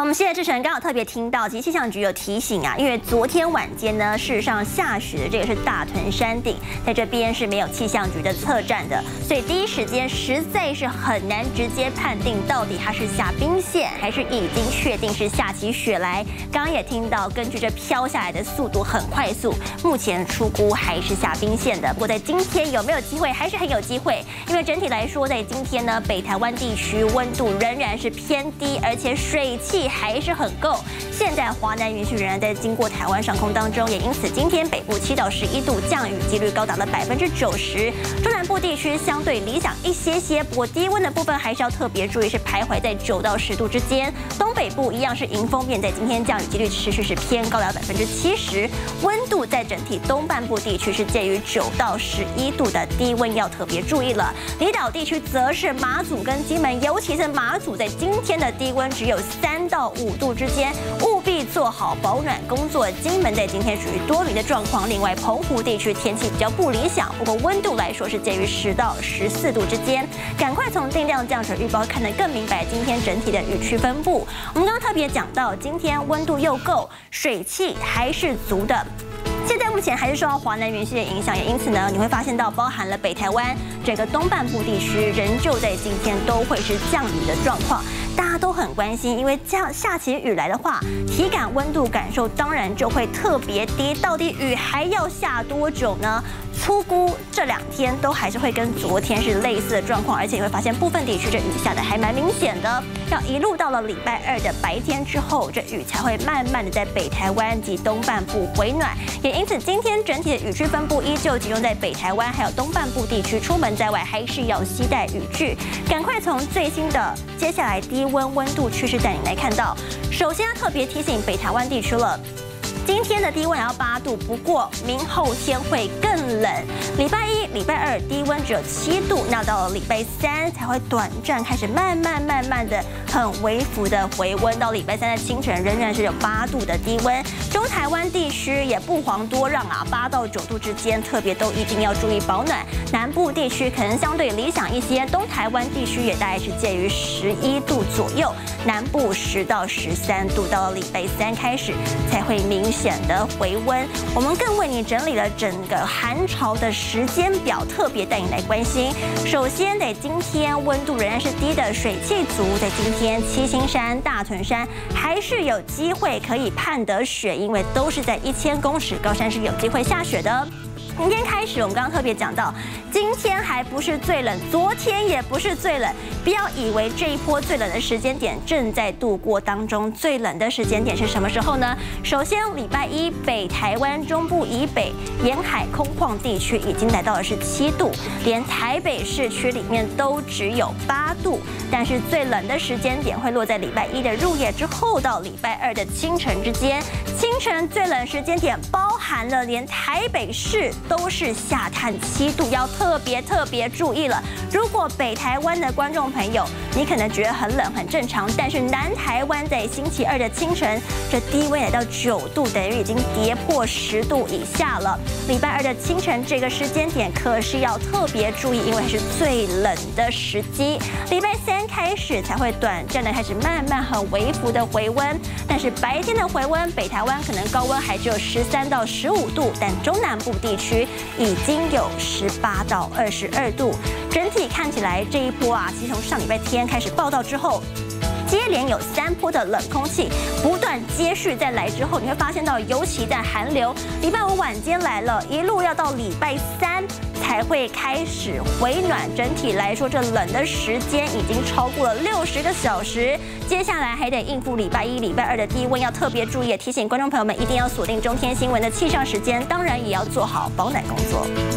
我们现在志成刚好特别听到，其实气象局有提醒啊，因为昨天晚间呢，事实上下雪的这个是大屯山顶，在这边是没有气象局的测站的，所以第一时间实在是很难直接判定到底它是下冰线，还是已经确定是下起雪来。刚刚也听到，根据这飘下来的速度很快速，目前出估还是下冰线的。不过在今天有没有机会，还是很有机会，因为整体来说，在今天呢，北台湾地区温度仍然是偏低，而且水汽。还是很够。现在华南云系仍然在经过台湾上空当中，也因此今天北部七到十一度，降雨几率高达了百分之九十。中南部地区相对理想一些些，不过低温的部分还是要特别注意，是徘徊在九到十度之间。东北部一样是迎风面，在今天降雨几率持续是偏高，达百分之七十。温度在整体东半部地区是介于九到十一度的低温，要特别注意了。离岛地区则是马祖跟金门，尤其是马祖在今天的低温只有三。到五度之间，雾做好保暖工作。金门在今天属于多云的状况，另外澎湖地区天气比较不理想，不过温度来说是介于十到十四度之间。赶快从定量降水预报看得更明白，今天整体的雨区分布。我们刚刚特别讲到，今天温度又够，水汽还是足的。现在目前还是受到华南云系的影响，也因此呢，你会发现到包含了北台湾整个东半部地区，仍旧在今天都会是降雨的状况。大家都很关心，因为这样下起雨来的话，体感温度感受当然就会特别低。到底雨还要下多久呢？粗估这两天都还是会跟昨天是类似的状况，而且你会发现部分地区这雨下的还蛮明显的。要一路到了礼拜二的白天之后，这雨才会慢慢的在北台湾及东半部回暖。也因此，今天整体的雨区分布依旧集中在北台湾还有东半部地区，出门在外还是要携带雨具。赶快从最新的接下来低温温度趋势带你来看到，首先要特别提醒北台湾地区了。今天的低温要八度，不过明后天会更冷。礼拜一、礼拜二低温只有七度，那到了礼拜三才会短暂开始慢慢慢慢的很微幅的回温。到礼拜三的清晨仍然是有八度的低温。中台湾地区也不遑多让啊，八到九度之间，特别都一定要注意保暖。南部地区可能相对理想一些，东台湾地区也大概是介于十一度左右，南部十到十三度。到了礼拜三开始才会明。显得回温，我们更为你整理了整个寒潮的时间表，特别带你来关心。首先，得今天温度仍然是低的，水汽足，在今天七星山、大屯山还是有机会可以盼得雪，因为都是在一千公尺高山是有机会下雪的。明天开始，我们刚刚特别讲到，今天还不是最冷，昨天也不是最冷。不要以为这一波最冷的时间点正在度过当中，最冷的时间点是什么时候呢？首先，礼拜一，北台湾中部以北沿海空旷地区已经来到的是七度，连台北市区里面都只有八度。但是最冷的时间点会落在礼拜一的入夜之后到礼拜二的清晨之间。清晨最冷时间点包含了连台北市。都是下探七度，要特别特别注意了。如果北台湾的观众朋友，你可能觉得很冷很正常，但是南台湾在星期二的清晨，这低温来到九度，等于已经跌破十度以下了。礼拜二的清晨这个时间点可是要特别注意，因为是最冷的时机。礼拜三开始才会短暂的开始慢慢很微幅的回温，但是白天的回温，北台湾可能高温还只有十三到十五度，但中南部地区。已经有十八到二十二度，整体看起来这一波啊，其实从上礼拜天开始报道之后，接连有三波的冷空气不断接续再来之后，你会发现到，尤其在寒流，礼拜五晚间来了，一路要到礼拜三才会开始回暖。整体来说，这冷的时间已经超过了六十个小时，接下来还得应付礼拜一、礼拜二的低温，要特别注意。提醒观众朋友们，一定要锁定中天新闻的气象时间，当然也要做好保暖工作。